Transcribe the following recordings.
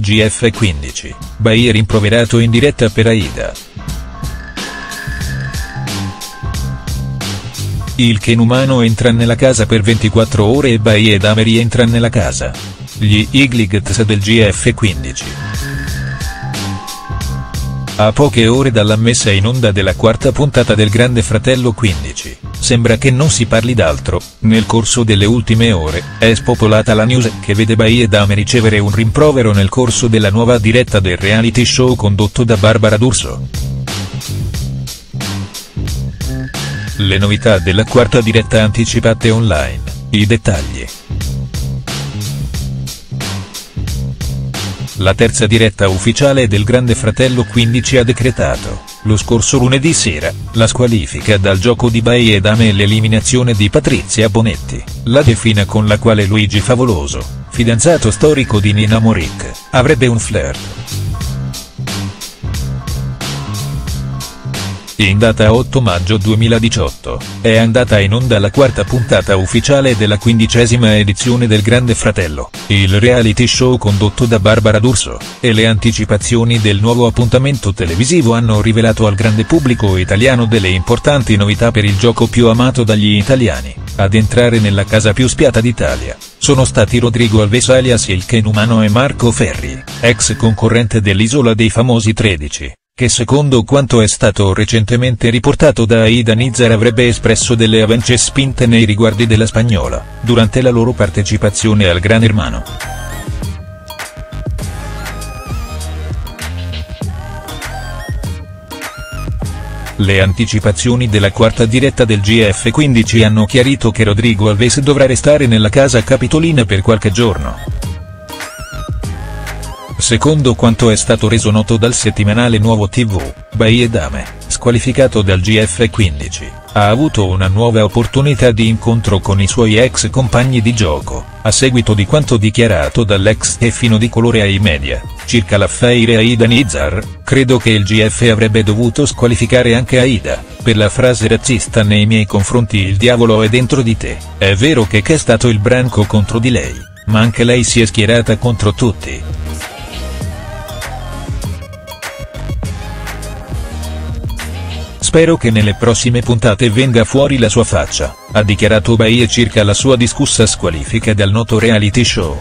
GF15, Bahia rimproverato in diretta per Aida. Il Kenumano entra nella casa per 24 ore e Bahia ed Ame rientra nella casa. Gli Igligets del GF15. A poche ore dalla messa in onda della quarta puntata del Grande Fratello 15, sembra che non si parli d'altro, nel corso delle ultime ore, è spopolata la news che vede Bahia e Ame ricevere un rimprovero nel corso della nuova diretta del reality show condotto da Barbara D'Urso. Le novità della quarta diretta anticipate online, i dettagli. La terza diretta ufficiale del Grande Fratello 15 ha decretato, lo scorso lunedì sera, la squalifica dal gioco di Baie Dame e l'eliminazione di Patrizia Bonetti, la defina con la quale Luigi Favoloso, fidanzato storico di Nina Moric, avrebbe un flirt. In data 8 maggio 2018, è andata in onda la quarta puntata ufficiale della quindicesima edizione del Grande Fratello, il reality show condotto da Barbara D'Urso, e le anticipazioni del nuovo appuntamento televisivo hanno rivelato al grande pubblico italiano delle importanti novità per il gioco più amato dagli italiani, ad entrare nella casa più spiata d'Italia sono stati Rodrigo Alves alias il Ken Umano e Marco Ferri, ex concorrente dell'Isola dei Famosi 13 che secondo quanto è stato recentemente riportato da Aida Nizar avrebbe espresso delle avance spinte nei riguardi della spagnola, durante la loro partecipazione al Gran Hermano. Le anticipazioni della quarta diretta del GF15 hanno chiarito che Rodrigo Alves dovrà restare nella casa capitolina per qualche giorno. Secondo quanto è stato reso noto dal settimanale Nuovo TV, Bahia Dame, squalificato dal GF15, ha avuto una nuova opportunità di incontro con i suoi ex compagni di gioco, a seguito di quanto dichiarato dall'ex Stefano di colore ai media, circa l'affaire Aida Nizar, credo che il GF avrebbe dovuto squalificare anche Aida, per la frase razzista nei miei confronti il diavolo è dentro di te, è vero che è stato il branco contro di lei, ma anche lei si è schierata contro tutti. Spero che nelle prossime puntate venga fuori la sua faccia, ha dichiarato Baie circa la sua discussa squalifica dal noto reality show.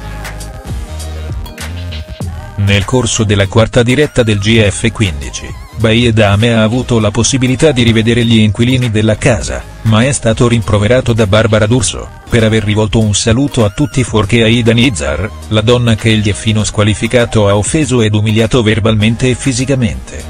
Nel corso della quarta diretta del GF15, Baie Dame ha avuto la possibilità di rivedere gli inquilini della casa, ma è stato rimproverato da Barbara D'Urso, per aver rivolto un saluto a tutti fuorché Aida Nizar, la donna che il fino squalificato ha offeso ed umiliato verbalmente e fisicamente.